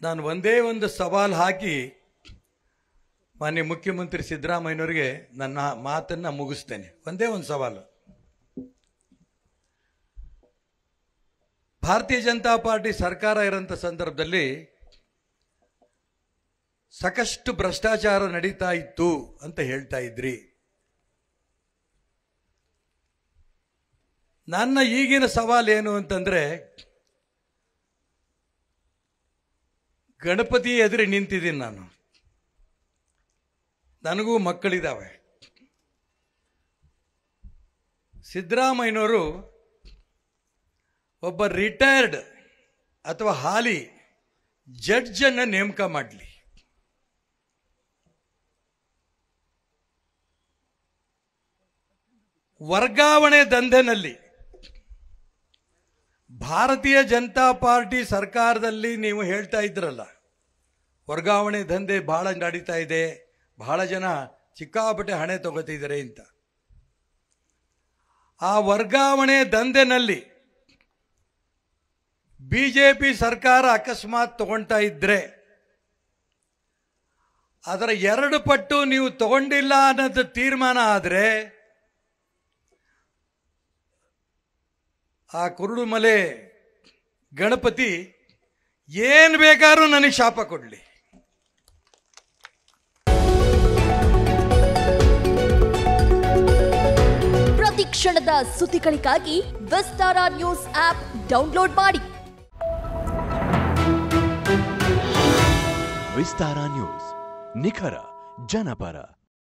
ನಾನು ಒಂದೇ ಒಂದು ಸವಾಲು ಹಾಕಿ ಮಾನ್ಯ ಮುಖ್ಯಮಂತ್ರಿ ಸಿದ್ದರಾಮಯ್ಯನವರಿಗೆ ನನ್ನ ಮಾತನ್ನು ಮುಗಿಸ್ತೇನೆ. ಒಂದೇ ಒಂದು ಸವಾಲು. ಭಾರತೀಯ ಜನತಾ ಪಾರ್ಟಿ ಸರ್ಕಾರ ಇರೋಂಥ ಸಂದರ್ಭದಲ್ಲಿ ಸಾಕಷ್ಟು ಭ್ರಷ್ಟಾಚಾರ ನಡೀತಾ ಇತ್ತು ಅಂತ ಹೇಳ್ತಾ ಇದ್ರಿ. ನನ್ನ ಈಗಿನ ಸವಾಲು ಏನು ಅಂತಂದ್ರೆ ಗಣಪತಿ ಎದುರು ನಿಂತಿದ್ದೀನಿ ನಾನು. ನನಗೂ ಮಕ್ಕಳಿದ್ದಾವೆ ಸಿದ್ದರಾಮಯ್ಯನವರು ಒಬ್ಬ ರಿಟೈರ್ಡ್ ಅಥವಾ ಹಾಲಿ ಜಡ್ಜನ್ನು ನೇಮಕ ಮಾಡಲಿ. ವರ್ಗಾವಣೆ ದಂಧೆನಲ್ಲಿ ಭಾರತೀಯ ಜನತಾ ಪಾರ್ಟಿ ಸರ್ಕಾರದಲ್ಲಿ ನೀವು ಹೇಳ್ತಾ ಇದ್ರಲ್ಲ, ವರ್ಗಾವಣೆ ದಂಧೆ ಬಹಳ ನಡೀತಾ ಇದೆ, ಬಹಳ ಜನ ಸಿಕ್ಕಾಪಟ್ಟೆ ಹಣೆ ತಗೋತಿದ್ದಾರೆ ಅಂತ. ಆ ವರ್ಗಾವಣೆ ದಂಧೆನಲ್ಲಿ ಬಿ ಜೆ ಪಿ ಸರ್ಕಾರ ಅಕಸ್ಮಾತ್ ತಗೊಳ್ತಾ ಇದ್ರೆ, ಅದರ ಎರಡು ಪಟ್ಟು ನೀವು ತಗೊಂಡಿಲ್ಲ ಅನ್ನೋದು ತೀರ್ಮಾನ ಆದರೆ ಆ ಕುರುಡು ಮಲೆ ಗಣಪತಿ ಏನು ಬೇಕಾದ್ರೂ ನನಗೆ ಶಾಪ ಕೊಡಲಿ. ಪ್ರತಿ ಕ್ಷಣದ ಸುದ್ದಿಗಳಿಗಾಗಿ ವಿಸ್ತಾರ ನ್ಯೂಸ್ ಆಪ್ ಡೌನ್ಲೋಡ್ ಮಾಡಿ. ವಿಸ್ತಾರ ನ್ಯೂಸ್ ನಿಖರ ಜನಪರ.